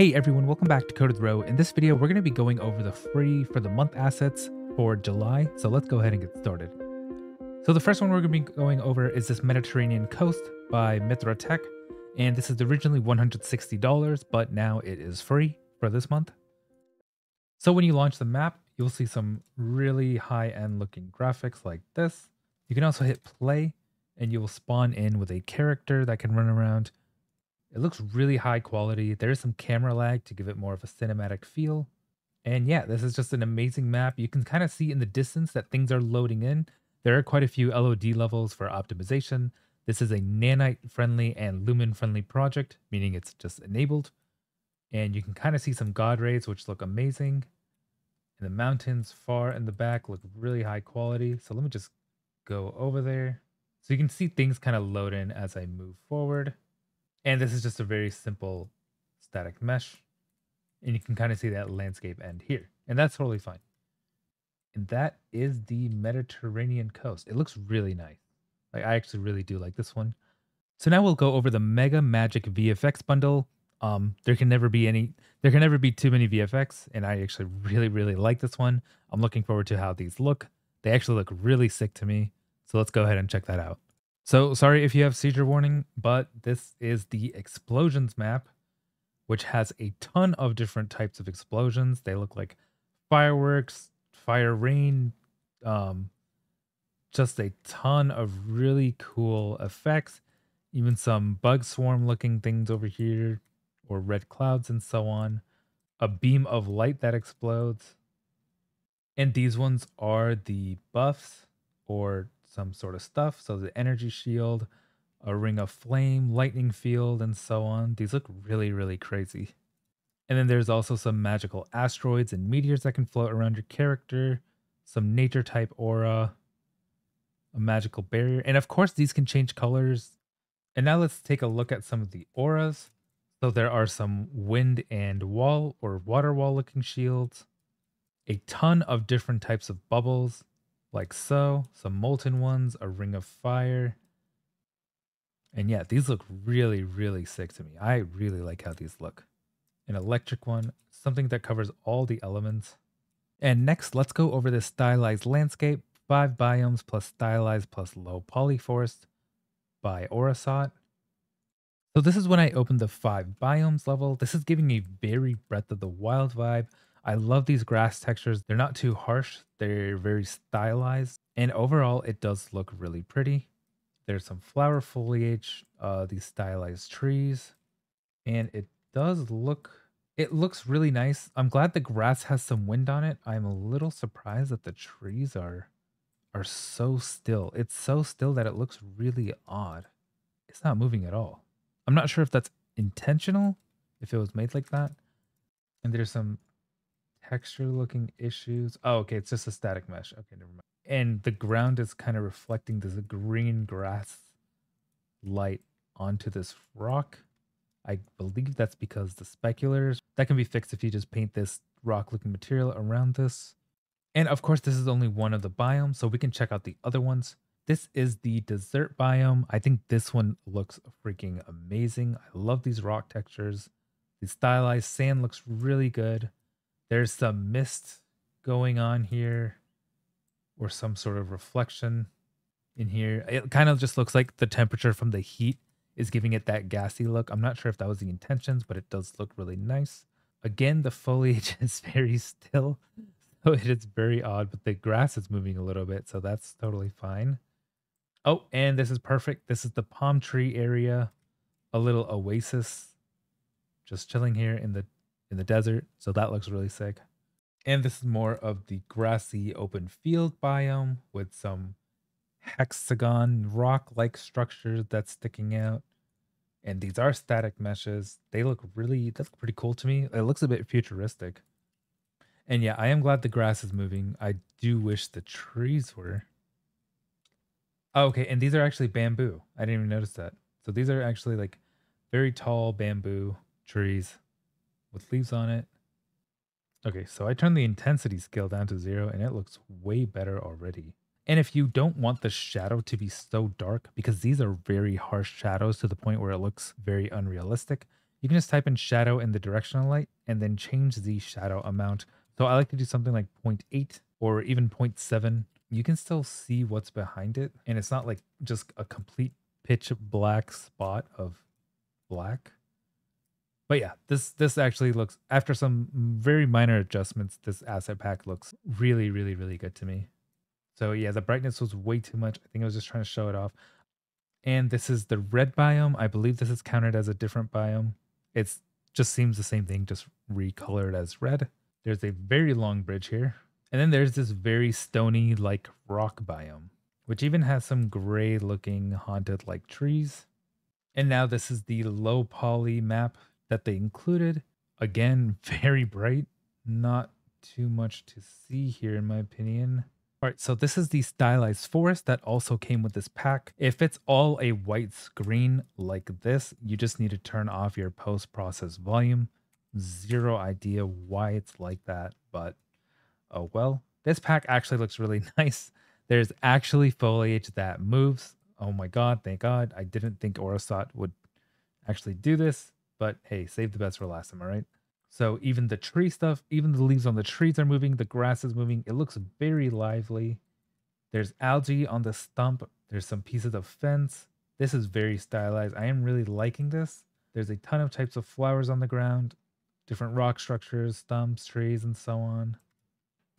Hey everyone, welcome back to Code With Ro. In this video, we're going to be going over the free for the month assets for July. So let's go ahead and get started. So the first one we're going to be going over is this Mediterranean Coast by Mithra Tech. And this is originally $160, but now it is free for this month. So when you launch the map, you'll see some really high-end looking graphics like this. You can also hit play and you will spawn in with a character that can run around it looks really high quality. There is some camera lag to give it more of a cinematic feel. And yeah, this is just an amazing map. You can kind of see in the distance that things are loading in. There are quite a few LOD levels for optimization. This is a nanite friendly and lumen friendly project, meaning it's just enabled. And you can kind of see some god rays, which look amazing. And the mountains far in the back look really high quality. So let me just go over there. So you can see things kind of load in as I move forward. And this is just a very simple static mesh. And you can kind of see that landscape end here. And that's totally fine. And that is the Mediterranean coast. It looks really nice. Like I actually really do like this one. So now we'll go over the Mega Magic VFX bundle. Um, there can never be any, there can never be too many VFX, and I actually really, really like this one. I'm looking forward to how these look. They actually look really sick to me. So let's go ahead and check that out. So sorry if you have seizure warning, but this is the explosions map, which has a ton of different types of explosions. They look like fireworks, fire rain, um, just a ton of really cool effects. Even some bug swarm looking things over here, or red clouds and so on. A beam of light that explodes. And these ones are the buffs or some sort of stuff. So the energy shield, a ring of flame, lightning field, and so on. These look really, really crazy. And then there's also some magical asteroids and meteors that can float around your character, some nature type aura, a magical barrier, and of course these can change colors. And now let's take a look at some of the auras. So there are some wind and wall or water wall looking shields, a ton of different types of bubbles, like so. Some molten ones, a ring of fire. And yeah, these look really, really sick to me. I really like how these look. An electric one, something that covers all the elements. And next, let's go over this stylized landscape. Five biomes plus stylized plus low polyforest by Aurasat. So this is when I opened the five biomes level. This is giving a very Breath of the Wild vibe. I love these grass textures. They're not too harsh. They're very stylized. And overall, it does look really pretty. There's some flower foliage, uh, these stylized trees. And it does look, it looks really nice. I'm glad the grass has some wind on it. I'm a little surprised that the trees are, are so still. It's so still that it looks really odd. It's not moving at all. I'm not sure if that's intentional, if it was made like that. And there's some texture looking issues. Oh, okay, it's just a static mesh. Okay, never mind. And the ground is kind of reflecting this green grass light onto this rock. I believe that's because the speculators that can be fixed if you just paint this rock looking material around this. And of course, this is only one of the biomes, so we can check out the other ones. This is the desert biome. I think this one looks freaking amazing. I love these rock textures. The stylized sand looks really good. There's some mist going on here or some sort of reflection in here. It kind of just looks like the temperature from the heat is giving it that gassy look. I'm not sure if that was the intentions, but it does look really nice. Again, the foliage is very still, so it is very odd, but the grass is moving a little bit, so that's totally fine. Oh, and this is perfect. This is the palm tree area, a little oasis, just chilling here in the in the desert. So that looks really sick. And this is more of the grassy open field biome with some hexagon rock like structures that's sticking out. And these are static meshes. They look really, look pretty cool to me. It looks a bit futuristic. And yeah, I am glad the grass is moving. I do wish the trees were. Oh, okay. And these are actually bamboo. I didn't even notice that. So these are actually like very tall bamboo trees with leaves on it. Okay, so I turned the intensity scale down to zero and it looks way better already. And if you don't want the shadow to be so dark, because these are very harsh shadows to the point where it looks very unrealistic, you can just type in shadow in the directional light and then change the shadow amount. So I like to do something like 0.8 or even 0.7. You can still see what's behind it. And it's not like just a complete pitch black spot of black. But yeah, this this actually looks after some very minor adjustments, this asset pack looks really, really, really good to me. So yeah, the brightness was way too much. I think I was just trying to show it off. And this is the red biome. I believe this is counted as a different biome. It's just seems the same thing, just recolored as red. There's a very long bridge here. And then there's this very stony like rock biome, which even has some gray looking haunted like trees. And now this is the low poly map that they included. Again, very bright, not too much to see here in my opinion. All right, so this is the stylized forest that also came with this pack. If it's all a white screen like this, you just need to turn off your post-process volume. Zero idea why it's like that, but oh well. This pack actually looks really nice. There's actually foliage that moves. Oh my god, thank god. I didn't think Orasat would actually do this, but hey, save the best for last, am I right? So even the tree stuff, even the leaves on the trees are moving, the grass is moving. It looks very lively. There's algae on the stump. There's some pieces of fence. This is very stylized. I am really liking this. There's a ton of types of flowers on the ground, different rock structures, stumps, trees, and so on.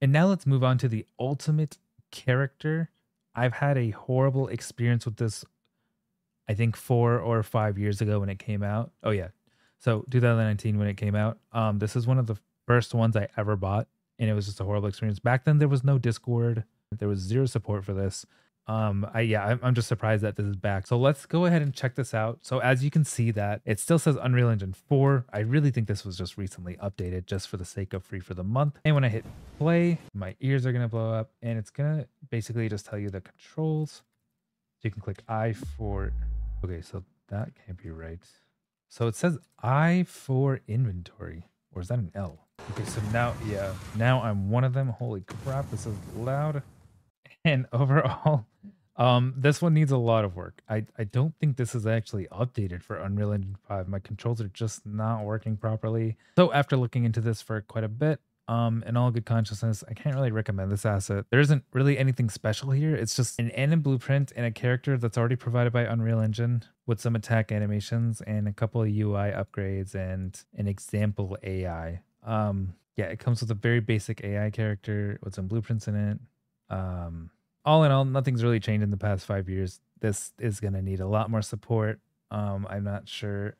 And now let's move on to the ultimate character. I've had a horrible experience with this, I think four or five years ago when it came out. Oh, yeah, so 2019 when it came out, um, this is one of the first ones I ever bought, and it was just a horrible experience. Back then, there was no Discord, there was zero support for this. Um, I yeah, I'm, I'm just surprised that this is back. So let's go ahead and check this out. So as you can see that it still says Unreal Engine 4. I really think this was just recently updated just for the sake of free for the month. And when I hit play, my ears are gonna blow up, and it's gonna basically just tell you the controls. So you can click I for. Okay, so that can't be right. So it says I for inventory. Or is that an L? Okay, so now, yeah, now I'm one of them. Holy crap, this is loud. And overall, um, this one needs a lot of work. I, I don't think this is actually updated for Unreal Engine 5. My controls are just not working properly. So after looking into this for quite a bit, um, in all good consciousness, I can't really recommend this asset. There isn't really anything special here. It's just an end blueprint and a character that's already provided by Unreal Engine with some attack animations and a couple of UI upgrades and an example AI. Um, yeah, it comes with a very basic AI character with some blueprints in it. Um, all in all, nothing's really changed in the past five years. This is going to need a lot more support. Um, I'm not sure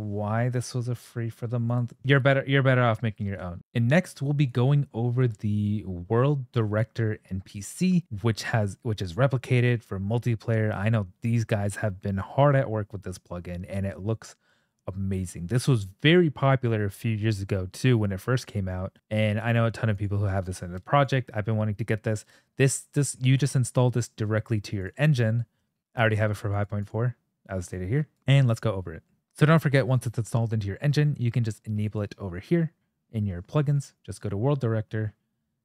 why this was a free for the month. You're better you're better off making your own. And next we'll be going over the World Director NPC which has which is replicated for multiplayer. I know these guys have been hard at work with this plugin and it looks amazing. This was very popular a few years ago too when it first came out, and I know a ton of people who have this in the project. I've been wanting to get this. This this you just install this directly to your engine. I already have it for 5.4 as stated here, and let's go over it. So don't forget, once it's installed into your engine, you can just enable it over here in your plugins. Just go to World Director,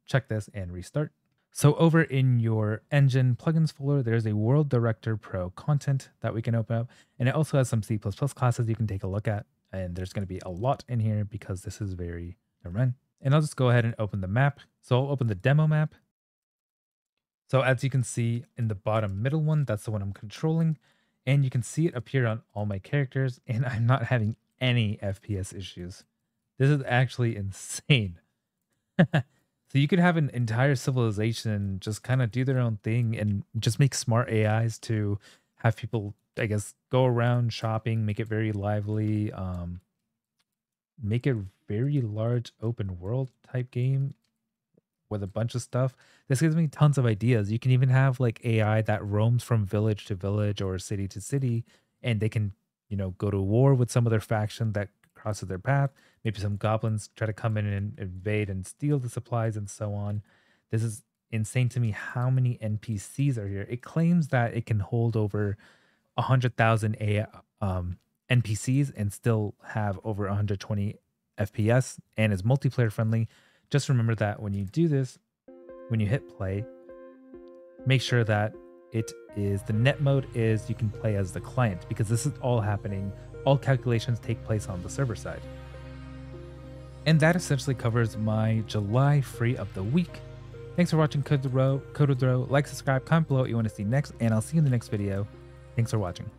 check this, and restart. So over in your engine plugins folder, there's a World Director Pro content that we can open up. And it also has some C++ classes you can take a look at. And there's going to be a lot in here because this is very, never mind. And I'll just go ahead and open the map. So I'll open the demo map. So as you can see in the bottom middle one, that's the one I'm controlling and you can see it appear on all my characters and I'm not having any FPS issues. This is actually insane. so you could have an entire civilization just kind of do their own thing and just make smart AIs to have people, I guess, go around shopping, make it very lively, um, make it very large open world type game with a bunch of stuff. This gives me tons of ideas. You can even have like AI that roams from village to village or city to city, and they can, you know, go to war with some other faction that crosses their path. Maybe some goblins try to come in and invade and steal the supplies and so on. This is insane to me how many NPCs are here. It claims that it can hold over 100,000 AI um, NPCs and still have over 120 FPS and is multiplayer friendly. Just remember that when you do this, when you hit play, make sure that it is the net mode is you can play as the client because this is all happening all calculations take place on the server side. And that essentially covers my July free of the week. Thanks for watching Code With Ro. Code With Ro. Like, subscribe, comment below what you want to see next, and I'll see you in the next video. Thanks for watching.